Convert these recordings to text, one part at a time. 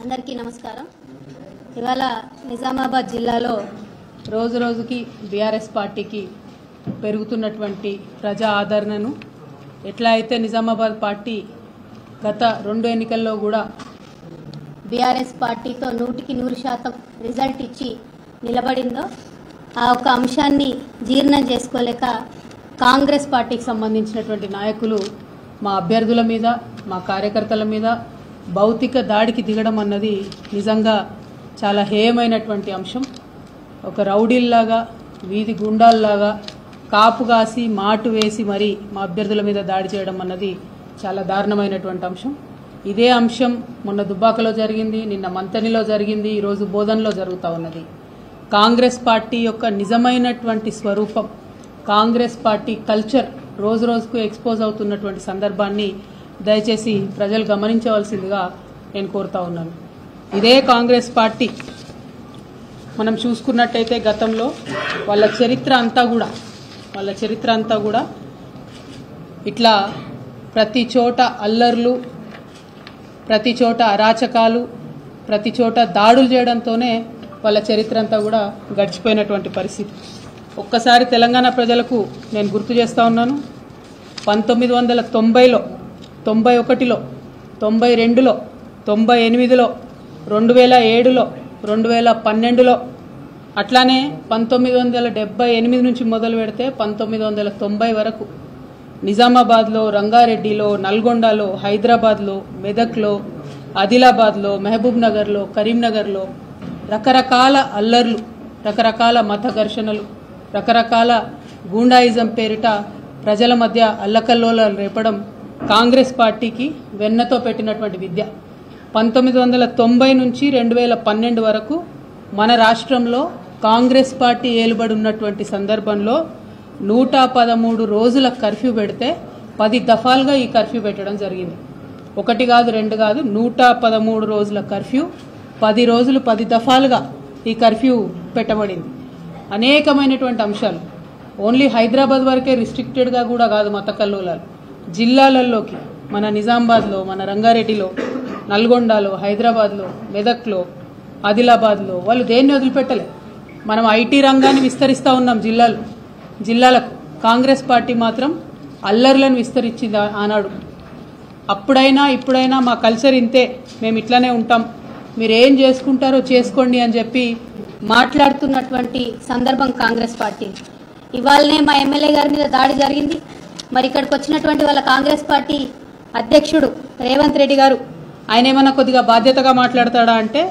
అందరికీ నమస్కారం. ఇవాళ నిజామాబాద్ జిల్లాలో రోజు రోజుకి బీఆర్ఎస్ పార్టీకి పెరుగుతున్నటువంటి ప్రజా ఆదరణను ఎట్లా అయితే నిజామాబాద్ పార్టీ గత రెండు ఎన్నికల్లో కూడా బీఆర్ఎస్ పార్టీతో నూటికి నూరు శాతం రిజల్ట్ ఇచ్చి నిలబడిందో ఆ ఒక్క అంశాన్ని జీర్ణం చేసుకోలేక కాంగ్రెస్ పార్టీకి సంబంధించినటువంటి నాయకులు మా అభ్యర్థుల మీద మా కార్యకర్తల మీద భౌతిక దాడికి దిగడం అన్నది నిజంగా చాలా హేయమైనటువంటి అంశం. ఒక రౌడీల్లాగా వీధి గుండాల్లాగా కాపు కాసి మాటు వేసి మరీ మా అభ్యర్థుల మీద దాడి చేయడం అన్నది చాలా దారుణమైనటువంటి అంశం. ఇదే అంశం మొన్న దుబ్బాకలో జరిగింది నిన్న మంతనిలో జరిగింది ఈరోజు బోధనలో జరుగుతూ ఉన్నది. కాంగ్రెస్ పార్టీ యొక్క నిజమైనటువంటి స్వరూపం కాంగ్రెస్ పార్టీ కల్చర్ రోజు రోజుకు ఎక్స్పోజ్ అవుతున్నటువంటి సందర్భాన్ని దయచేసి ప్రజలు గమనించవలసిందిగా నేను కోరుతా ఉన్నాను. ఇదే కాంగ్రెస్ పార్టీ. మనం చూసుకున్నట్టయితే గతంలో వాళ్ళ చరిత్ర అంతా కూడా వాళ్ళ చరిత్ర అంతా కూడా ఇట్లా ప్రతి చోట అల్లర్లు ప్రతి చోట అరాచకాలు ప్రతి చోట దాడులు చేయడంతోనే వాళ్ళ చరిత్ర అంతా కూడా గడిచిపోయినటువంటి పరిస్థితి. ఒక్కసారి తెలంగాణ ప్రజలకు నేను గుర్తు చేస్తూ ఉన్నాను. పంతొమ్మిది వందల తొంభైలో తొంభై ఒకటిలో తొంభై రెండులో తొంభై ఎనిమిదిలో రెండు వేల ఏడులో రెండు వేల పన్నెండులో. అట్లానే పంతొమ్మిది వందల డెబ్బై ఎనిమిది నుంచి మొదలు పెడితే పంతొమ్మిది వందల తొంభై వరకు. నిజామాబాద్లో రంగారెడ్డిలో నల్గొండలో హైదరాబాద్లో మెదక్లో ఆదిలాబాద్లో మహబూబ్ నగర్లో కరీంనగర్లో రకరకాల అల్లర్లు రకరకాల మత ఘర్షణలు రకరకాల గూండాయిజం పేరిట ప్రజల మధ్య అల్లకల్లోలాలు రేపడం కాంగ్రెస్ పార్టీకి వెన్నతో పెట్టినటువంటి విద్య. పంతొమ్మిది వందల తొంభై నుంచి రెండు వేల పన్నెండు వరకు మన రాష్ట్రంలో కాంగ్రెస్ పార్టీ ఏలుబడి ఉన్నటువంటి సందర్భంలో నూట పదమూడు రోజుల కర్ఫ్యూ పెడితే పది దఫాలుగా ఈ కర్ఫ్యూ పెట్టడం జరిగింది. ఒకటి కాదు రెండు కాదు నూట పదమూడు రోజుల కర్ఫ్యూ పది రోజులు పది దఫాలుగా ఈ కర్ఫ్యూ పెట్టబడింది. అనేకమైనటువంటి అంశాలు. ఓన్లీ హైదరాబాద్ వరకే రిస్ట్రిక్టెడ్గా కూడా కాదు మత కల్లోలాలు. జిల్లాలలోకి మన నిజామాబాద్లో మన రంగారెడ్డిలో నల్గొండలో హైదరాబాద్లో మెదక్లో ఆదిలాబాద్లో వాళ్ళు దేన్ని వదిలిపెట్టలే? మనం ఐటీ రంగాన్ని విస్తరిస్తూ ఉన్నాం జిల్లాలు. జిల్లాలకు కాంగ్రెస్ పార్టీ మాత్రం అల్లర్లను విస్తరించింది ఆనాడు. అప్పుడైనా ఇప్పుడైనా మా కల్చర్ ఇంతే మేము ఇట్లానే ఉంటాం. మీరు ఏం చేసుకుంటారో చేసుకోండి అని చెప్పి మాట్లాడుతున్నటువంటి సందర్భం కాంగ్రెస్ పార్టీ. ఇవాళనే మా ఎమ్మెల్యే గారి మీద దాడి జరిగింది. మరి ఇక్కడికి వచ్చినటువంటి వాళ్ళ కాంగ్రెస్ పార్టీ అధ్యక్షుడు రేవంత్ రెడ్డి గారు. ఆయన ఏమన్నా కొద్దిగా బాధ్యతగా మాట్లాడతాడా అంటే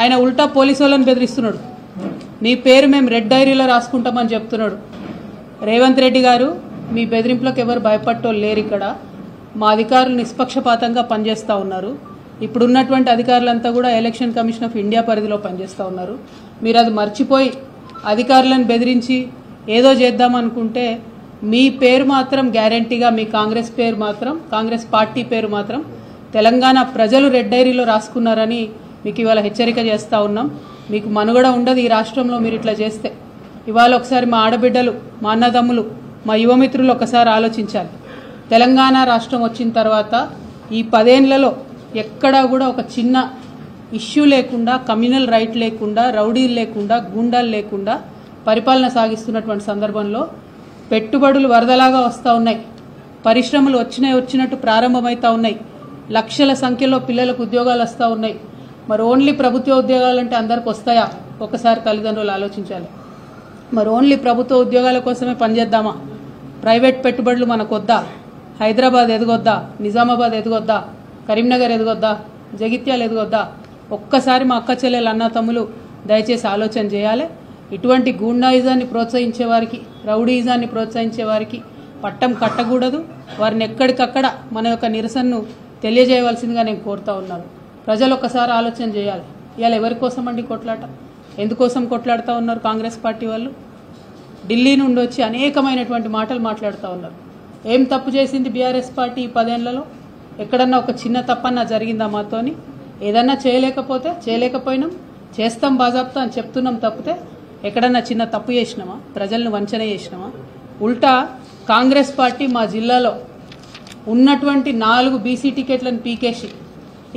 ఆయన ఉల్టా పోలీసు వాళ్ళని బెదిరిస్తున్నాడు. మీ పేరు మేము రెడ్ డైరీలో రాసుకుంటామని చెప్తున్నాడు. రేవంత్ రెడ్డి గారు మీ బెదిరింపులకు ఎవరు భయపడటోళ్ళు లేరు ఇక్కడ. మా అధికారులు నిష్పక్షపాతంగా పనిచేస్తూ ఉన్నారు. ఇప్పుడు ఉన్నటువంటి అధికారులంతా కూడా ఎలక్షన్ కమిషన్ ఆఫ్ ఇండియా పరిధిలో పనిచేస్తూ ఉన్నారు. మీరు అది మర్చిపోయి అధికారులను బెదిరించి ఏదో చేద్దామనుకుంటే మీ పేరు మాత్రం గ్యారంటీగా మీ కాంగ్రెస్ పేరు మాత్రం కాంగ్రెస్ పార్టీ పేరు మాత్రం తెలంగాణ ప్రజలు రెడ్ డైరీలో రాసుకున్నారని మీకు ఇవాళ హెచ్చరిక చేస్తూ ఉన్నాం. మీకు మనుగడ ఉండదు ఈ రాష్ట్రంలో మీరు ఇట్లా చేస్తే. ఇవాళ ఒకసారి మా ఆడబిడ్డలు మా అన్నదమ్ములు మా యువమిత్రులు ఒకసారి ఆలోచించాలి. తెలంగాణ రాష్ట్రం వచ్చిన తర్వాత ఈ పదేండ్లలో ఎక్కడా కూడా ఒక చిన్న ఇష్యూ లేకుండా కమ్యూనల్ రైట్ లేకుండా రౌడీలు లేకుండా గూండాలు లేకుండా పరిపాలన సాగిస్తున్నటువంటి సందర్భంలో పెట్టుబడులు వరదలాగా వస్తూ ఉన్నాయి. పరిశ్రమలు వచ్చినాయి వచ్చినట్టు ప్రారంభమవుతూ ఉన్నాయి. లక్షల సంఖ్యలో పిల్లలకు ఉద్యోగాలు వస్తూ ఉన్నాయి. మరి ఓన్లీ ప్రభుత్వ ఉద్యోగాలు అంటే అందరికి వస్తాయా? ఒకసారి తల్లిదండ్రులు ఆలోచించాలి. మరి ఓన్లీ ప్రభుత్వ ఉద్యోగాల కోసమే పనిచేద్దామా ప్రైవేట్ పెట్టుబడులు మనకు వద్దా హైదరాబాద్ ఎదగొద్దా? నిజామాబాద్ ఎదగొద్దా? కరీంనగర్ ఎదగొద్దా? జగిత్యాలు ఎదగొద్దా? ఒక్కసారి మా అక్క చెల్లెలు అన్న తమ్ములు దయచేసి ఆలోచన చేయాలి. ఇటువంటి గూండాయిజాన్ని ప్రోత్సహించే వారికి రౌడీయిజాన్ని ప్రోత్సహించే వారికి పట్టం కట్టకూడదు. వారిని ఎక్కడికక్కడ మన యొక్క నిరసనను తెలియజేయవలసిందిగా నేను కోరుతా ఉన్నాను. ప్రజలు ఒక్కసారి ఆలోచన చేయాలి. ఇవాళ ఎవరి కోసం అండి కొట్లాట? ఎందుకోసం కొట్లాడుతూ ఉన్నారు కాంగ్రెస్ పార్టీ వాళ్ళు? ఢిల్లీ నుండి వచ్చి అనేకమైనటువంటి మాటలు మాట్లాడుతూ ఉన్నారు. ఏం తప్పు చేసింది బీఆర్ఎస్ పార్టీ ఈ పదేళ్ళలో? ఎక్కడన్నా ఒక చిన్న తప్పన్నా జరిగిందా మాతోని? ఏదన్నా చేయలేకపోతే చేయలేకపోయినాం చేస్తాం బాజాప్తా అని చెప్తున్నాం తప్పితే ఎక్కడన్నా చిన్న తప్పు చేసినామా? ప్రజలను వంచన చేసినామా? ఉల్టా కాంగ్రెస్ పార్టీ మా జిల్లాలో ఉన్నటువంటి నాలుగు బీసీ టికెట్లను పీకేసి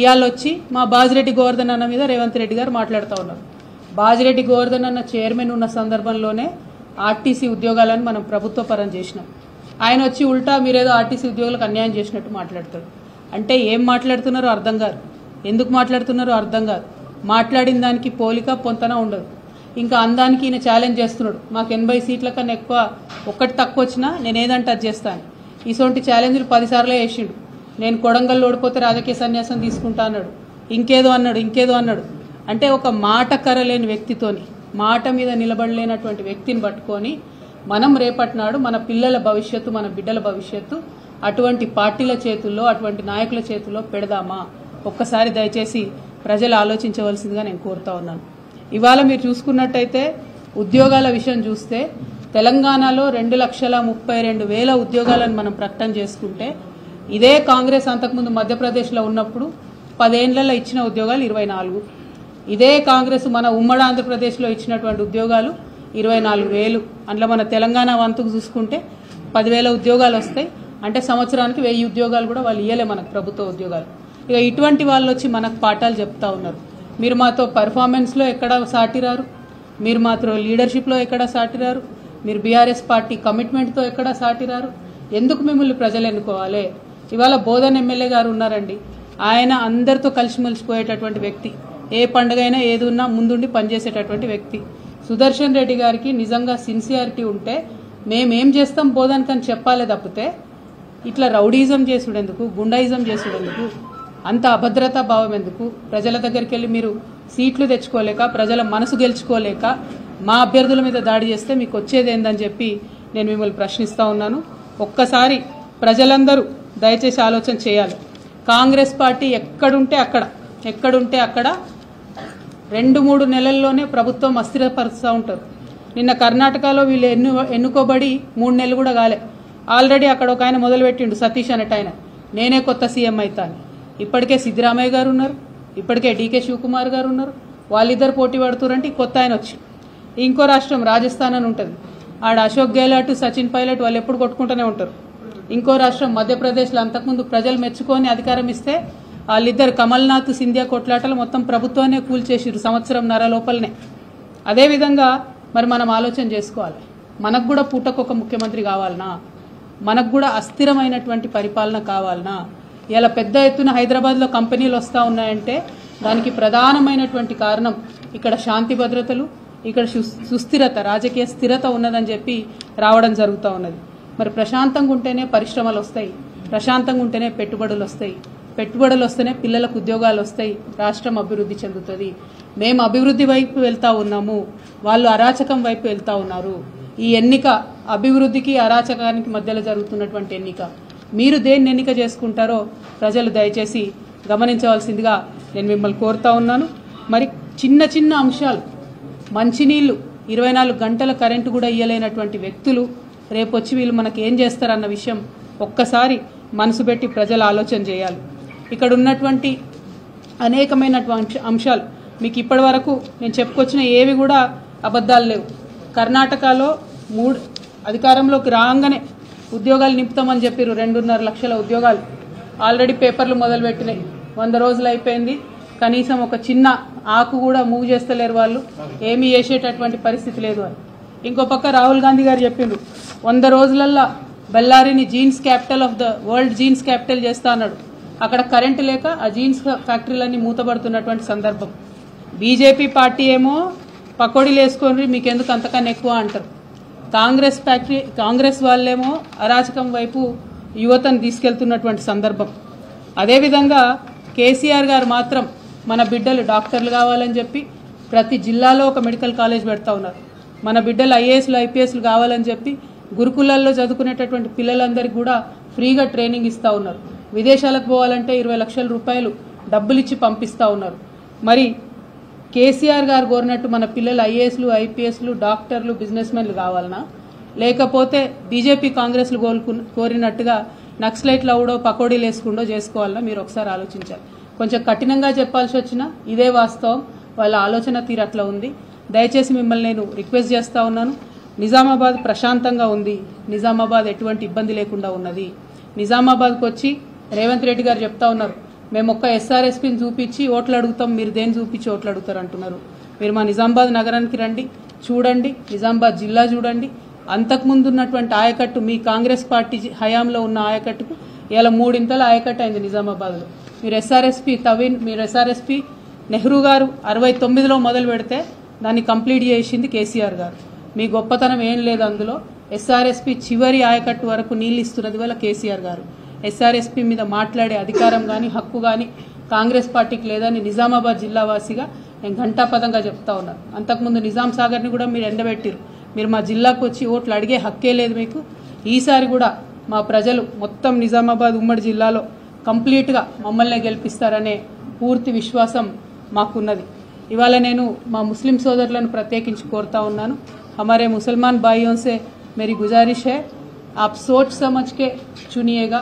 ఇవాళ వచ్చి మా బాజిరెడ్డి గోవర్ధన్ అన్న మీద రేవంత్ రెడ్డి గారు మాట్లాడుతూ ఉన్నారు. బాజిరెడ్డి గోవర్ధన్ అన్న చైర్మన్ ఉన్న సందర్భంలోనే ఆర్టీసీ ఉద్యోగాలను మనం ప్రభుత్వ పరం చేసినాం. ఆయన వచ్చి ఉల్టా మీరేదో ఆర్టీసీ ఉద్యోగులకు అన్యాయం చేసినట్టు మాట్లాడతాడు అంటే ఏం మాట్లాడుతున్నారో అర్థం కాదు. ఎందుకు మాట్లాడుతున్నారో అర్థం కాదు. మాట్లాడిన దానికి పోలిక పొంతన ఉండదు. ఇంకా అందానికి ఈయన ఛాలెంజ్ చేస్తున్నాడు. మాకు ఎనభై సీట్ల కన్నా ఎక్కువ ఒక్కటి తక్కువ వచ్చినా నేను ఏదంటే అది చేస్తాను. ఇటువంటి ఛాలెంజ్లు పదిసార్లు వేసిండు నేను కొడంగల్లో ఓడిపోతే రాజకీయ సన్యాసం తీసుకుంటా అన్నాడు. ఇంకేదో అన్నాడు ఇంకేదో అన్నాడు. అంటే ఒక మాట కరలేని వ్యక్తితోని మాట మీద నిలబడలేనటువంటి వ్యక్తిని పట్టుకొని మనం రేపటినాడు మన పిల్లల భవిష్యత్తు మన బిడ్డల భవిష్యత్తు అటువంటి పార్టీల చేతుల్లో అటువంటి నాయకుల చేతుల్లో పెడదామా? ఒక్కసారి దయచేసి ప్రజలు ఆలోచించవలసిందిగా నేను కోరుతా ఉన్నాను. ఇవాళ మీరు చూసుకున్నట్టయితే ఉద్యోగాల విషయం చూస్తే తెలంగాణలో రెండు లక్షల ముప్పై రెండు వేల ఉద్యోగాలను మనం ప్రకటన చేసుకుంటే ఇదే కాంగ్రెస్ అంతకుముందు మధ్యప్రదేశ్లో ఉన్నప్పుడు పదేండ్లలో ఇచ్చిన ఉద్యోగాలు ఇరవై నాలుగు. ఇదే కాంగ్రెస్ మన ఉమ్మడి ఆంధ్రప్రదేశ్లో ఇచ్చినటువంటి ఉద్యోగాలు ఇరవై నాలుగు వేలు. అందులో మన తెలంగాణ వంతుకు చూసుకుంటే పదివేల ఉద్యోగాలు వస్తాయి. అంటే సంవత్సరానికి వెయ్యి ఉద్యోగాలు కూడా వాళ్ళు ఇయ్యలే మనకు ప్రభుత్వ ఉద్యోగాలు. ఇక ఇటువంటి వాళ్ళు వచ్చి మనకు పాఠాలు చెప్తా ఉన్నారు. మీరు మాతో పర్ఫార్మెన్స్లో ఎక్కడ సాటిరారు? మీరు మాతో లీడర్షిప్లో ఎక్కడ సాటిరారు? మీరు బీఆర్ఎస్ పార్టీ కమిట్మెంట్తో ఎక్కడ సాటిరారు? ఎందుకు మిమ్మల్ని ప్రజలు ఎన్నుకోవాలి? ఇవాళ బోధన్ ఎమ్మెల్యే గారు ఉన్నారండి. ఆయన అందరితో కలిసిమెలిసిపోయేటటువంటి వ్యక్తి. ఏ పండుగ అయినా ఏది ఉన్నా ముందుండి పనిచేసేటటువంటి వ్యక్తి. సుదర్శన్ రెడ్డి గారికి నిజంగా సిన్సియారిటీ ఉంటే మేమేం చేస్తాం బోధన్ అని చెప్పాలి తప్పితే ఇట్లా రౌడీజం చేసుడెందుకు? గుండాయిజం చేసుడెందుకు? అంత అభద్రతా భావం ఎందుకు? ప్రజల దగ్గరికి వెళ్ళి మీరు సీట్లు తెచ్చుకోలేక ప్రజల మనసు గెలుచుకోలేక మా అభ్యర్థుల మీద దాడి చేస్తే మీకు వచ్చేది ఏందని చెప్పి నేను మిమ్మల్ని ప్రశ్నిస్తూ ఉన్నాను. ఒక్కసారి ప్రజలందరూ దయచేసి ఆలోచన చేయాలి. కాంగ్రెస్ పార్టీ ఎక్కడుంటే అక్కడ ఎక్కడుంటే అక్కడ రెండు మూడు నెలల్లోనే ప్రభుత్వం అస్థిరపరుస్తూ ఉంటారు. నిన్న కర్ణాటకలో వీళ్ళు ఎన్ను ఎన్నుకోబడి మూడు నెలలు కూడా కాలే. ఆల్రెడీ అక్కడ ఒక ఆయన మొదలుపెట్టిండు సతీష్ అనేట ఆయన. నేనే కొత్త సీఎం అవుతాను ఇప్పటికే సిద్ధిరామయ్య గారు ఉన్నారు ఇప్పటికే డీకే శివకుమార్ గారు ఉన్నారు వాళ్ళిద్దరు పోటీ పడుతురంటే కొత్త ఆయన వచ్చి. ఇంకో రాష్ట్రం రాజస్థాన్ అని ఉంటుంది. ఆడ అశోక్ గెహ్లాట్ సచిన్ పైలట్ వాళ్ళు ఎప్పుడు కొట్టుకుంటూనే ఉంటారు. ఇంకో రాష్ట్రం మధ్యప్రదేశ్లో అంతకుముందు ప్రజలు మెచ్చుకొని అధికారం ఇస్తే వాళ్ళిద్దరు కమల్నాథ్ సింధియా కొట్లాటలు మొత్తం ప్రభుత్వాన్ని కూల్చేసిరు సంవత్సరం నర లోపలనే. అదేవిధంగా మరి మనం ఆలోచన చేసుకోవాలి. మనకు కూడా పూటకు ఒక ముఖ్యమంత్రి కావాలనా? మనకు కూడా అస్థిరమైనటువంటి పరిపాలన కావాలనా? ఇలా పెద్ద ఎత్తున హైదరాబాద్లో కంపెనీలు వస్తూ ఉన్నాయంటే దానికి ప్రధానమైనటువంటి కారణం ఇక్కడ శాంతి భద్రతలు ఇక్కడ సు- సుస్థిరత రాజకీయ స్థిరత ఉన్నదని చెప్పి రావడం జరుగుతూ ఉన్నది. మరి ప్రశాంతంగా ఉంటేనే పరిశ్రమలు వస్తాయి ప్రశాంతంగా ఉంటేనే పెట్టుబడులు వస్తాయి పెట్టుబడులు వస్తేనే పిల్లలకు ఉద్యోగాలు వస్తాయి రాష్ట్రం అభివృద్ధి చెందుతుంది. మేము అభివృద్ధి వైపు వెళ్తూ ఉన్నాము వాళ్ళు అరాచకం వైపు వెళ్తూ ఉన్నారు. ఈ ఎన్నిక అభివృద్ధికి అరాచకానికి మధ్యలో జరుగుతున్నటువంటి ఎన్నిక. మీరు దేన్ని ఎన్నిక చేసుకుంటారో ప్రజలు దయచేసి గమనించవలసిందిగా నేను మిమ్మల్ని కోరుతా ఉన్నాను. మరి చిన్న చిన్న అంశాలు మంచినీళ్ళు ఇరవై నాలుగు గంటల కరెంటు కూడా ఇయ్యలేనటువంటి వ్యక్తులు రేపు వచ్చి వీళ్ళు మనకు ఏం చేస్తారన్న విషయం ఒక్కసారి మనసు పెట్టి ప్రజలు ఆలోచన చేయాలి. ఇక్కడ ఉన్నటువంటి అనేకమైనటువంటి అంశాలు మీకు ఇప్పటి వరకు నేను చెప్పుకొచ్చిన ఏవి కూడా అబద్ధాలు లేవు. కర్ణాటకలో మూడు అధికారంలోకి రాగానే ఉద్యోగాలు నింపుతామని చెప్పారు రెండున్నర లక్షల ఉద్యోగాలు ఆల్రెడీ పేపర్లు మొదలుపెట్టినాయి. వంద రోజులు అయిపోయింది. కనీసం ఒక చిన్న ఆకు కూడా మూవ్ చేస్తలేరు వాళ్ళు. ఏమీ చేసేటటువంటి పరిస్థితి లేదు అని. ఇంకో పక్క రాహుల్ గాంధీ గారు చెప్పిండు. వంద రోజులల్లో బెల్లారిని jeans capital of the world jeans capital చేస్తా అన్నాడు. అక్కడ కరెంటు లేక ఆ జీన్స్ ఫ్యాక్టరీలన్నీ మూతపడుతున్నటువంటి సందర్భం. బీజేపీ పార్టీ ఏమో పకోడీలు వేసుకొని మీకెందుకు అంతకన్నా ఎక్కువ అంటారు. కాంగ్రెస్ ఫ్యాక్టరీ కాంగ్రెస్ వాళ్ళేమో అరాచకం వైపు యువతను తీసుకెళ్తున్నటువంటి సందర్భం. అదేవిధంగా కేసీఆర్ గారు మాత్రం మన బిడ్డలు డాక్టర్లు కావాలని చెప్పి ప్రతి జిల్లాలో ఒక మెడికల్ కాలేజ్ పెడతా ఉన్నారు. మన బిడ్డలు ఐఏఎస్లు ఐపీఎస్లు కావాలని చెప్పి గురుకులాల్లో చదువుకునేటటువంటి పిల్లలందరికీ కూడా ఫ్రీగా ట్రైనింగ్ ఇస్తూ ఉన్నారు. విదేశాలకు పోవాలంటే ఇరవై లక్షల రూపాయలు డబ్బులిచ్చి పంపిస్తూ ఉన్నారు. మరి కేసీఆర్ గారు కోరినట్టు మన పిల్లలు ఐఏఎస్లు ఐపీఎస్లు డాక్టర్లు బిజినెస్ మెన్లు కావాలనా? లేకపోతే బీజేపీ కాంగ్రెస్లు కోలుకు కోరినట్టుగా నక్సలైట్లు అవడో పకోడీలు వేసుకుండో చేసుకోవాలన్నా మీరు ఒకసారి ఆలోచించాలి. కొంచెం కఠినంగా చెప్పాల్సి వచ్చినా ఇదే వాస్తవం. వాళ్ళ ఆలోచన తీరట్లా ఉంది. దయచేసి మిమ్మల్ని నేను రిక్వెస్ట్ చేస్తా ఉన్నాను. నిజామాబాద్ ప్రశాంతంగా ఉంది. నిజామాబాద్ ఎటువంటి ఇబ్బంది లేకుండా ఉన్నది. నిజామాబాద్కి వచ్చి రేవంత్ రెడ్డి గారు చెప్తా ఉన్నారు. మేము ఒక్క ఎస్ఆర్ఎస్పీని చూపించి ఓట్లు అడుగుతాం మీరు దేని చూపించి ఓట్లు అడుగుతారు అంటున్నారు మీరు మా నిజామాబాద్ నగరానికి రండి చూడండి నిజామాబాద్ జిల్లా చూడండి. అంతకుముందు ఉన్నటువంటి ఆయకట్టు మీ కాంగ్రెస్ పార్టీ హయాంలో ఉన్న ఆయకట్టుకు ఇలా మూడింతల ఆయకట్టు అయింది నిజామాబాద్లో. మీరు ఎస్ఆర్ఎస్పీ తవీన్ మీరు ఎస్ఆర్ఎస్పి నెహ్రూ గారు అరవై తొమ్మిదిలో మొదలు పెడితే దాన్ని కంప్లీట్ చేసింది కేసీఆర్ గారు. మీ గొప్పతనం ఏం లేదు అందులో. ఎస్ఆర్ఎస్పీ చివరి ఆయకట్టు వరకు నీళ్ళు ఇస్తున్నది వల్ల కేసీఆర్ గారు. ఎస్ఆర్ఎస్పీ మీద మాట్లాడే అధికారం కానీ హక్కు కానీ కాంగ్రెస్ పార్టీకి లేదని నిజామాబాద్ జిల్లా వాసిగా నేను ఘంటాపదంగా చెప్తా ఉన్నాను అంతకుముందు నిజాం సాగర్ని కూడా మీరు ఎండబెట్టిరు మీరు మా జిల్లాకు వచ్చి ఓట్లు అడిగే హక్కే లేదు మీకు ఈసారి కూడా మా ప్రజలు మొత్తం నిజామాబాద్ ఉమ్మడి జిల్లాలో కంప్లీట్గా మమ్మల్ని గెలిపిస్తారనే పూర్తి విశ్వాసం మాకున్నది ఇవాళ నేను మా ముస్లిం సోదరులను ప్రత్యేకించి కోరుతా ఉన్నాను हमारे मुसलमान भाइयों से मेरी गुजारिश है आप सोच समझ के चुनिएगा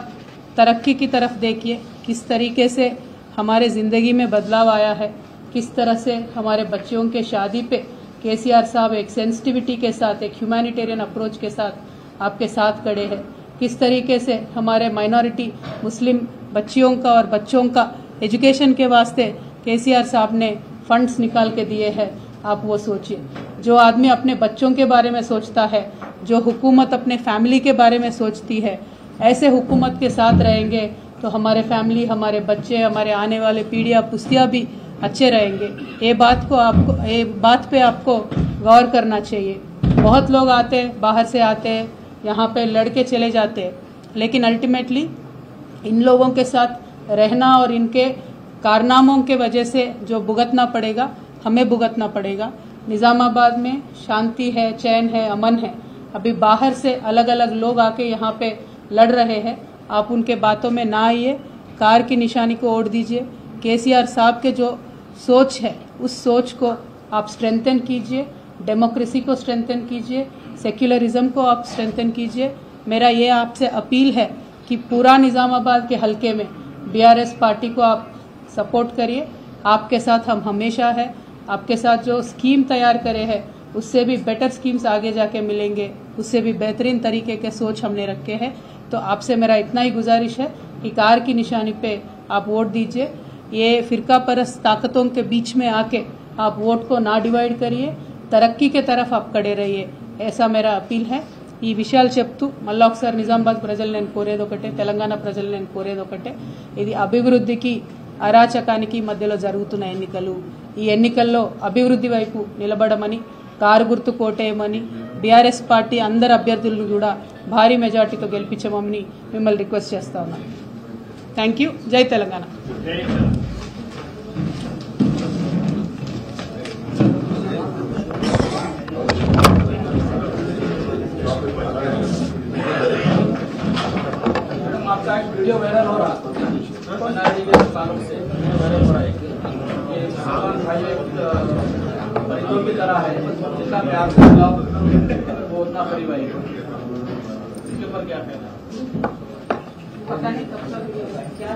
तरक्की की तरफ़ देखिए, किस तरीके से हमारे ज़िंदगी में बदलाव आया है, किस तरह से हमारे बच्चों के शादी पे केसीआर साहब एक सेंसिटिविटी के साथ, एक ह्यूमैनिटेरियन अप्रोच के साथ आपके साथ खड़े हैं। किस तरीके से हमारे माइनॉरिटी मुस्लिम बच्चियों का और बच्चों का एजुकेशन के वास्ते केसीआर साहब ने फंड्स निकाल के दिए हैं, आप वो सोचिए। जो आदमी अपने बच्चों के बारे में सोचता है, जो हुकूमत अपने फैमिली के बारे में सोचती है ऐसे हुकूमत के साथ रहेंगे तो हमारे फैमिली, हमारे बच्चे, हमारे आने वाले पीढ़ियाँ, पुस्तियाँ भी अच्छे रहेंगे। ये बात को आपको, ये बात पे आपको गौर करना चाहिए। बहुत लोग आते हैं, बाहर से आते हैं, यहाँ पे लड़के चले जाते हैं, लेकिन अल्टीमेटली इन लोगों के साथ रहना और इनके कारनामों के वजह से जो भुगतना पड़ेगा, हमें भुगतना पड़ेगा। निज़ामाबाद में शांति है, चैन है, अमन है। अभी बाहर से अलग अलग लोग आके यहाँ पे लड़ रहे हैं। आप उनके बातों में ना आइए। कार की निशानी को ओढ़ दीजिए। केसीआर साहब के जो सोच है, उस सोच को आप स्ट्रेंथन कीजिए। डेमोक्रेसी को स्ट्रेंथन कीजिए। सेक्युलरिज्म को आप स्ट्रेंथन कीजिए। मेरा ये आपसे अपील है कि पूरा निज़ामाबाद के हलके में बीआरएस पार्टी को आप सपोर्ट करिए। आपके साथ हम हमेशा है। आपके साथ जो स्कीम तैयार करे हैं, उससे भी बेटर स्कीम्स आगे जाके मिलेंगे। उससे भी बेहतरीन तरीके के सोच हमने रखे हैं। तो आपसे मेरा इतना ही गुजारिश है कि कार की निशानी पे आप वोट दीजिए ये फिरका परस्त ताकतों के बीच में आके आप वोट को ना डिवाइड करिए तरक्की के तरफ आप खड़े रहिए ऐसा मेरा अपील है ఈ విషయాలు చెప్తూ మళ్ళీ ఒకసారి నిజామాబాద్ ప్రజలు నేను కోరేది ఒకటే తెలంగాణ ప్రజలు నేను కోరేది ఒకటే ఇది అభివృద్ధికి అరాచకానికి మధ్యలో జరుగుతున్న ఎన్నికలు ఈ ఎన్నికల్లో అభివృద్ధి వైపు నిలబడమని కారు గుర్తు కోటేయమని బీఆర్ఎస్ పార్టీ అందరు అభ్యర్థులను కూడా భారీ మెజార్టీతో గెలిపించమని మిమ్మల్ని రిక్వెస్ట్ చేస్తా ఉన్నాను థ్యాంక్ యూ జై తెలంగాణ मैडम आपका एक वीडियो वायरल हो रहा है एनआरजी के सालों से वायरल हो रहा है ये मुसलमान भाई एक परिजों की तरह है जितना प्यार से बुलाओ वो उतना करीब आएगा इसके ऊपर क्या कहना पता नहीं कब तक क्या